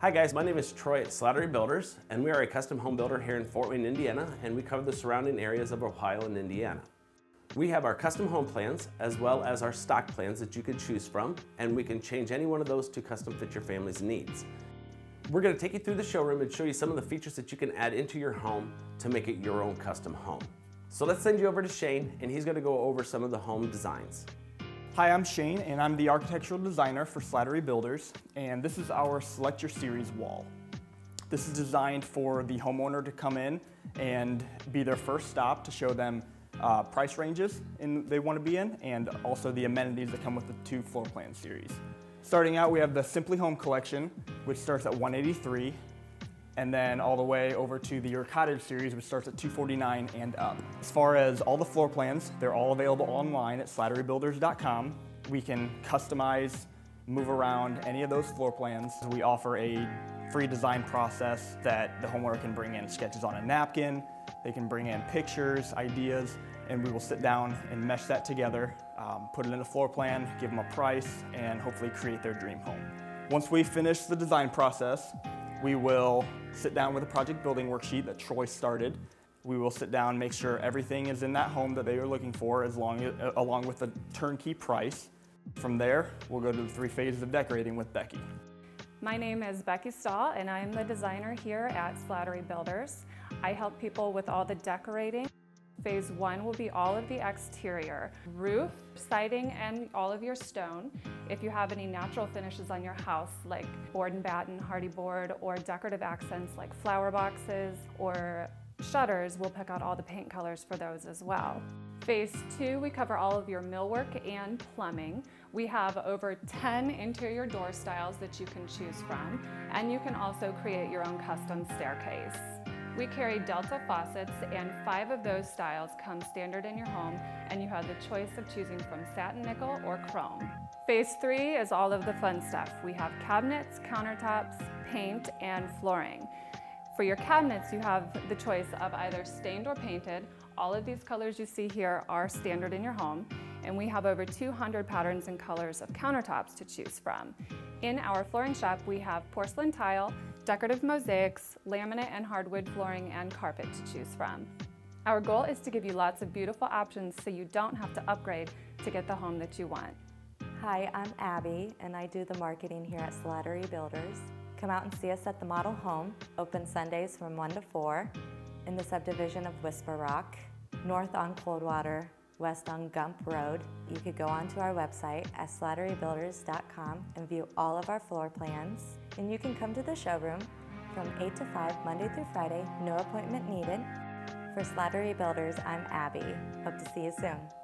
Hi guys, my name is Troy at Slattery Builders, and we are a custom home builder here in Fort Wayne, Indiana, and we cover the surrounding areas of Ohio and Indiana. We have our custom home plans as well as our stock plans that you can choose from, and we can change any one of those to custom fit your family's needs. We're gonna take you through the showroom and show you some of the features that you can add into your home to make it your own custom home. So let's send you over to Shane, and he's gonna go over some of the home designs. Hi, I'm Shane, and I'm the architectural designer for Slattery Builders, and this is our Select Your Series wall. This is designed for the homeowner to come in and be their first stop to show them uh, price ranges in, they want to be in, and also the amenities that come with the two floor plan series. Starting out, we have the Simply Home collection, which starts at 183 and then all the way over to the Your Cottage series, which starts at 249 and up. As far as all the floor plans, they're all available online at slatterybuilders.com. We can customize, move around any of those floor plans. We offer a free design process that the homeowner can bring in sketches on a napkin, they can bring in pictures, ideas, and we will sit down and mesh that together, um, put it in a floor plan, give them a price, and hopefully create their dream home. Once we finish the design process, we will sit down with a project building worksheet that Troy started. We will sit down, make sure everything is in that home that they are looking for as long as, along with the turnkey price. From there, we'll go to the three phases of decorating with Becky. My name is Becky Stahl and I'm the designer here at Slattery Builders. I help people with all the decorating. Phase one will be all of the exterior, roof, siding, and all of your stone. If you have any natural finishes on your house, like board and batten, Hardie board, or decorative accents like flower boxes or shutters, we'll pick out all the paint colors for those as well. Phase two, we cover all of your millwork and plumbing. We have over 10 interior door styles that you can choose from, and you can also create your own custom staircase. We carry Delta faucets and five of those styles come standard in your home and you have the choice of choosing from satin nickel or chrome. Phase three is all of the fun stuff. We have cabinets, countertops, paint, and flooring. For your cabinets, you have the choice of either stained or painted. All of these colors you see here are standard in your home, and we have over 200 patterns and colors of countertops to choose from. In our flooring shop, we have porcelain tile, decorative mosaics, laminate and hardwood flooring, and carpet to choose from. Our goal is to give you lots of beautiful options so you don't have to upgrade to get the home that you want. Hi, I'm Abby, and I do the marketing here at Slattery Builders. Come out and see us at the model home, open Sundays from 1 to 4, in the subdivision of Whisper Rock, north on Coldwater, west on Gump Road. You could go onto our website at slatterybuilders.com and view all of our floor plans. And you can come to the showroom from 8 to 5, Monday through Friday, no appointment needed. For Slattery Builders, I'm Abby. Hope to see you soon.